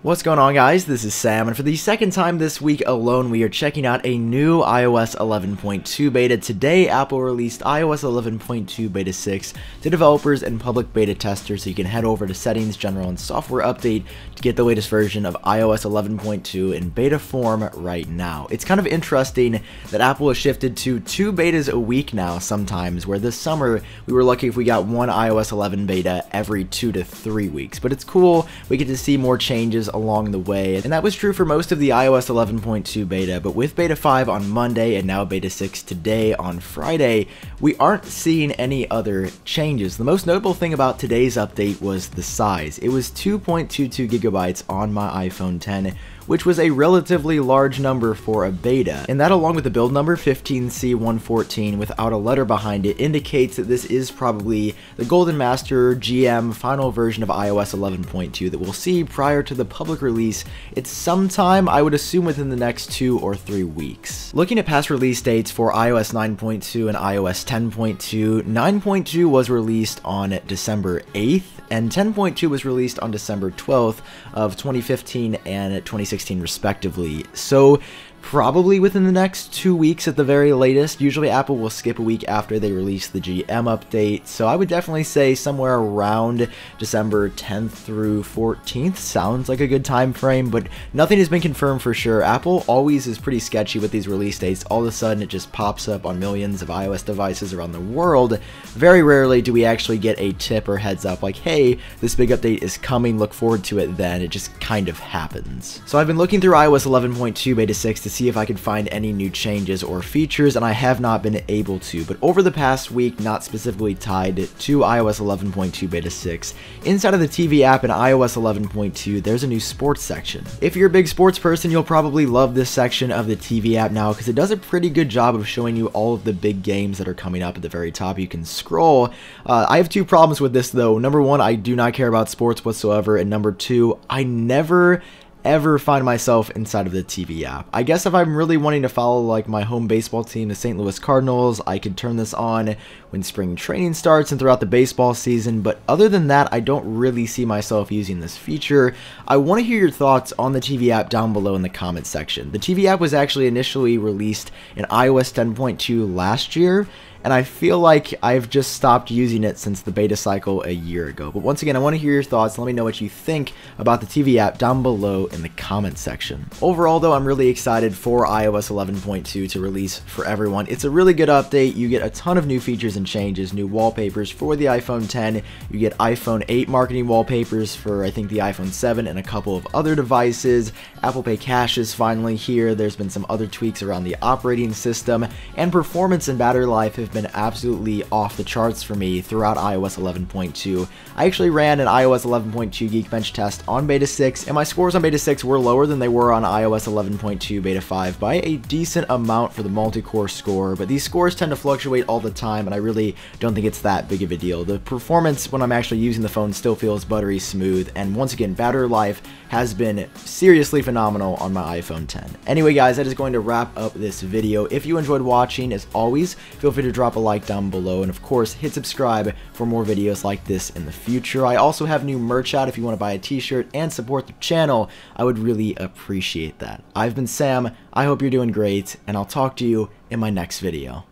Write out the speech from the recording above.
What's going on guys, this is Sam, and for the second time this week alone, we are checking out a new iOS 11.2 beta. Today, Apple released iOS 11.2 Beta 6 to developers and public beta testers, so you can head over to Settings, General, and Software Update to get the latest version of iOS 11.2 in beta form right now. It's kind of interesting that Apple has shifted to two betas a week now sometimes, where this summer we were lucky if we got one iOS 11 beta every two to three weeks. But it's cool, we get to see more changes along the way, and that was true for most of the iOS 11.2 beta, but with beta 5 on Monday and now beta 6 today on Friday, we aren't seeing any other changes. The most notable thing about today's update was the size. It was 2.22 gigabytes on my iPhone 10, which was a relatively large number for a beta. And that along with the build number 15C114 without a letter behind it indicates that this is probably the Golden Master GM final version of iOS 11.2 that we'll see prior to the public release. It's sometime, I would assume within the next two or three weeks. Looking at past release dates for iOS 9.2 and iOS 10.2, 9.2 was released on December 8th, and 10.2 was released on December 12th of 2015 and 2016 respectively. So probably within the next two weeks at the very latest. Usually Apple will skip a week after they release the GM update, so I would definitely say somewhere around December 10th through 14th sounds like a good time frame, but nothing has been confirmed for sure. Apple always is pretty sketchy with these release dates. All of a sudden it just pops up on millions of iOS devices around the world. Very rarely do we actually get a tip or heads up like, hey, this big update is coming, look forward to it then. It just kind of happens. So I've been looking through iOS 11.2 beta 6 to see if I could find any new changes or features, and I have not been able to. But over the past week, not specifically tied to iOS 11.2 Beta 6, inside of the TV app in iOS 11.2, there's a new sports section. If you're a big sports person, you'll probably love this section of the TV app now because it does a pretty good job of showing you all of the big games that are coming up at the very top. You can scroll. Uh, I have two problems with this though. Number one, I do not care about sports whatsoever, and number two, I never ever find myself inside of the TV app. I guess if I'm really wanting to follow like my home baseball team, the St. Louis Cardinals, I could turn this on when spring training starts and throughout the baseball season, but other than that, I don't really see myself using this feature. I want to hear your thoughts on the TV app down below in the comments section. The TV app was actually initially released in iOS 10.2 last year, and I feel like I've just stopped using it since the beta cycle a year ago. But once again, I want to hear your thoughts. Let me know what you think about the TV app down below in the comments section. Overall, though, I'm really excited for iOS 11.2 to release for everyone. It's a really good update. You get a ton of new features and changes, new wallpapers for the iPhone 10. You get iPhone 8 marketing wallpapers for, I think, the iPhone 7 and a couple of other devices. Apple Pay Cash is finally here. There's been some other tweaks around the operating system, and performance and battery life have been absolutely off the charts for me throughout iOS 11.2. I actually ran an iOS 11.2 Geekbench test on Beta 6, and my scores on Beta 6 were lower than they were on iOS 11.2 Beta 5 by a decent amount for the multi-core score, but these scores tend to fluctuate all the time, and I really don't think it's that big of a deal. The performance when I'm actually using the phone still feels buttery smooth, and once again, battery life has been seriously phenomenal on my iPhone 10. Anyway guys, that is going to wrap up this video. If you enjoyed watching, as always, feel free to drop a like down below, and of course, hit subscribe for more videos like this in the future. I also have new merch out if you want to buy a t-shirt and support the channel. I would really appreciate that. I've been Sam, I hope you're doing great, and I'll talk to you in my next video.